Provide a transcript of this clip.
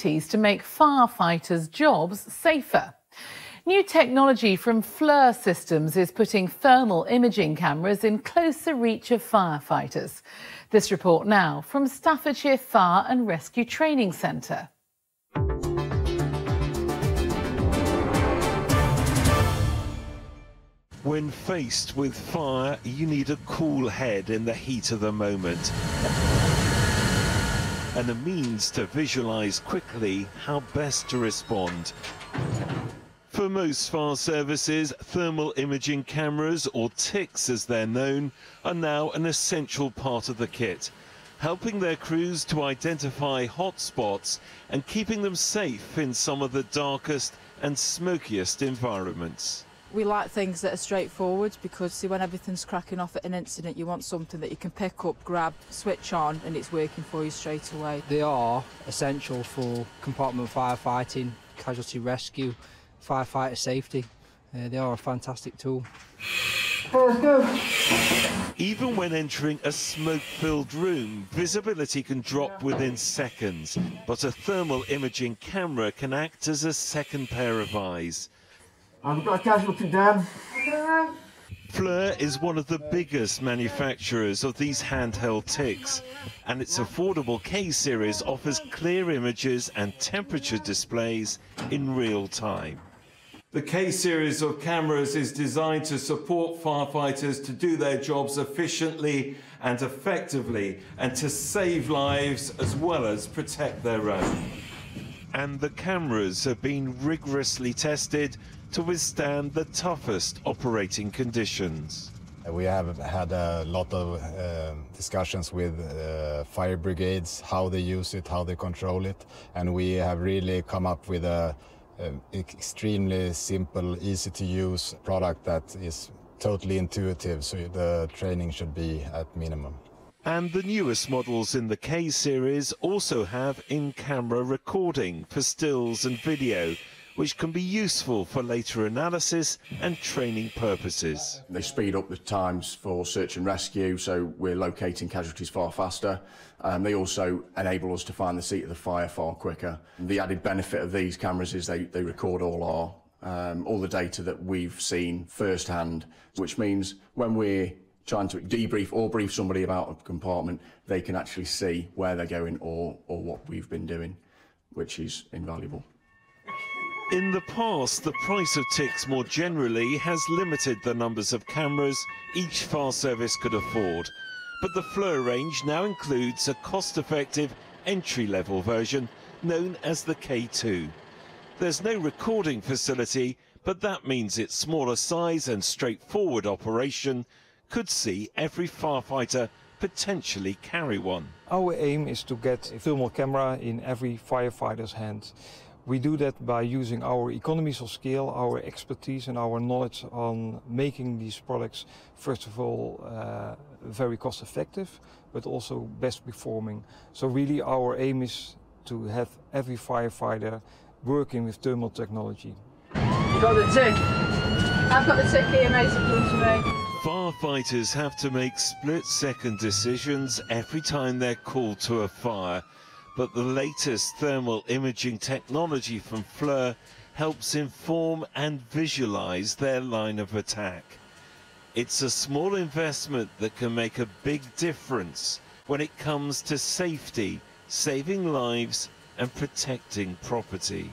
to make firefighters' jobs safer. New technology from FLIR Systems is putting thermal imaging cameras in closer reach of firefighters. This report now from Staffordshire Fire and Rescue Training Centre. When faced with fire, you need a cool head in the heat of the moment. And a means to visualise quickly how best to respond. For most fire services, thermal imaging cameras, or TICs as they're known, are now an essential part of the kit, helping their crews to identify hotspots and keeping them safe in some of the darkest and smokiest environments. We like things that are straightforward because see when everything's cracking off at an incident you want something that you can pick up, grab, switch on and it's working for you straight away. They are essential for compartment firefighting, casualty rescue, firefighter safety. Uh, they are a fantastic tool. Even when entering a smoke-filled room, visibility can drop within seconds, but a thermal imaging camera can act as a second pair of eyes. I've got a casualty down. FLIR is one of the biggest manufacturers of these handheld TICs, and its affordable K series offers clear images and temperature displays in real time. The K series of cameras is designed to support firefighters to do their jobs efficiently and effectively and to save lives as well as protect their own. And the cameras have been rigorously tested to withstand the toughest operating conditions. We have had a lot of uh, discussions with uh, fire brigades, how they use it, how they control it, and we have really come up with a, a extremely simple, easy to use product that is totally intuitive, so the training should be at minimum. And the newest models in the K series also have in-camera recording for stills and video, which can be useful for later analysis and training purposes. They speed up the times for search and rescue, so we're locating casualties far faster. Um, they also enable us to find the seat of the fire far quicker. The added benefit of these cameras is they, they record all our um, all the data that we've seen firsthand, which means when we're trying to debrief or brief somebody about a compartment, they can actually see where they're going or, or what we've been doing, which is invaluable. In the past, the price of TICs more generally has limited the numbers of cameras each fire service could afford. But the FLIR range now includes a cost-effective entry-level version known as the K2. There's no recording facility, but that means its smaller size and straightforward operation could see every firefighter potentially carry one. Our aim is to get a thermal camera in every firefighter's hand. We do that by using our economies of scale, our expertise and our knowledge on making these products, first of all, uh, very cost effective, but also best performing. So really our aim is to have every firefighter working with thermal technology. You got the TIC? I've got the TIC here, mate, in front of me. Firefighters have to make split-second decisions every time they're called to a fire but the latest thermal imaging technology from FLIR helps inform and visualize their line of attack. It's a small investment that can make a big difference when it comes to safety, saving lives and protecting property.